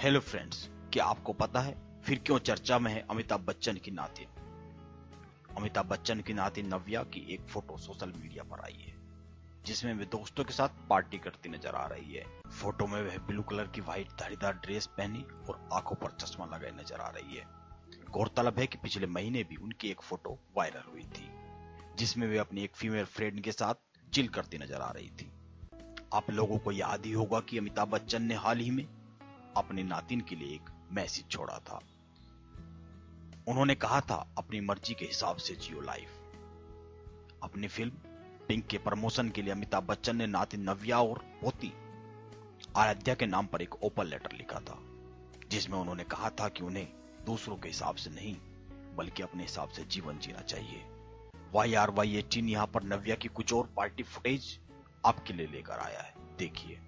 Hello friends क्या आपको पता है फिर क्यों चर्चा में है अमिताभ बच्चन की नातिन अमिताभ बच्चन की नातिन नव्या की एक फ़ोटो सोशल मीडिया पर आई है, जिसमें वे दोस्तों के साथ पार्टी करती नज़र आ रही है। फ़ोटो में वह ब्लू कलर की व्हाइट धारीदार ड्रेस पहनी और आँखों पर चश्मा लगाए नज़र आ रही है। गौरतलब है कि पिछले महीने भी उनकी एक फ़ोटो वायरल हुई थी, जिसमें वे अपनी एक फीमेल फ्रेंड के साथ चिल करती नज़र आ रही थी। आप लोगों को याद ही होगा कि अमिताभ बच्चन ने हाल ही में अपने नातिन के लिए एक मैसेज छोड़ा था। उन्होंने कहा था, अपनी मर्ज़ी के हिसाब से जियो लाइफ। अपनी फ़िल्म पिंक के प्रमोशन के लिए अमिताभ बच्चन ने नातिन नव्या और पोती, आराध्या के नाम पर एक ओपन लेटर लिखा था, जिसमें उन्होंने कहा था कि उन्हें दूसरों के हिसाब से नहीं, बल्कि अपने हिसाब से जीवन जीना चाहिए। वाई आर वाई एटीन यहाँ पर नव्या की कुछ और पार्टी फुटेज आपके लिए लेकर आया है। देखिए।